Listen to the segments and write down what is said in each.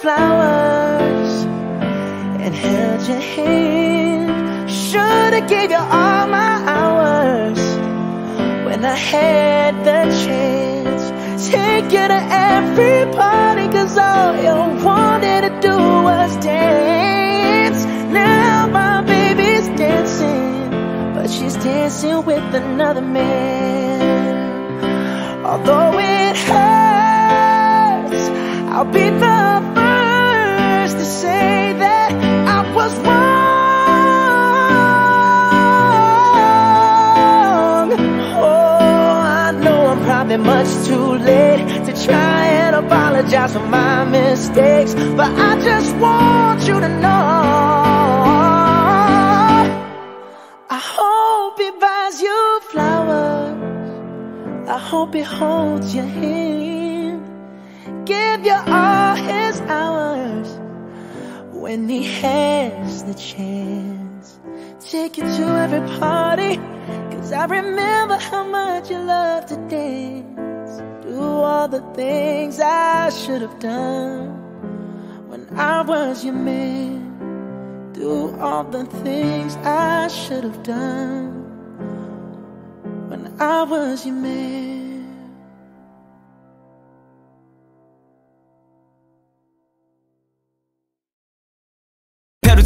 flowers and held your hand. Should have gave you all my hours when I had the chance. Take you to every party, cause all you wanted to do was dance. Now my baby's dancing, but she's dancing with another man. Much too late to try and apologize for my mistakes, but I just want you to know. I hope he buys you flowers. I hope he holds your hand. Give you all his hours when he has the chance. Take you to every party, cause I remember how much you love to dance. Do all the things I should have done when I was your man. Do all the things I should have done when I was your man.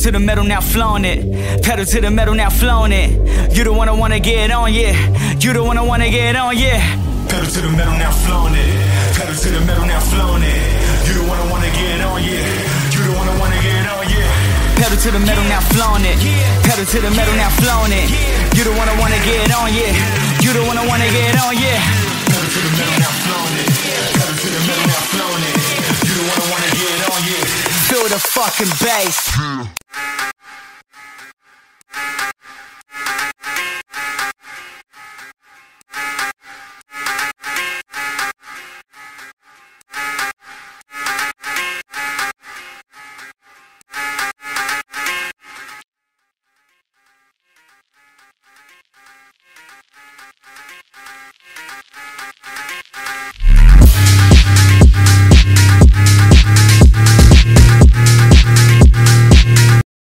To the metal, now flaunt it. Pedal to the metal, now flaunt it. You the one I wanna get on, yeah. You the one I wanna get on, yeah. Pedal to the metal, now flaunt it. Pedal to the metal, now flaunt it. You the one I wanna get on, yeah. You the one I wanna get on, yeah. Pedal to the metal, now flaunt it. Pedal to the metal, now flaunt it. You the one I wanna get on, yeah. You the one I wanna get on, yeah. Pedal to the metal, now flaunt it. Pedal to the metal, now flaunt it. You the one I wanna get on, yeah. Feel the fucking bass.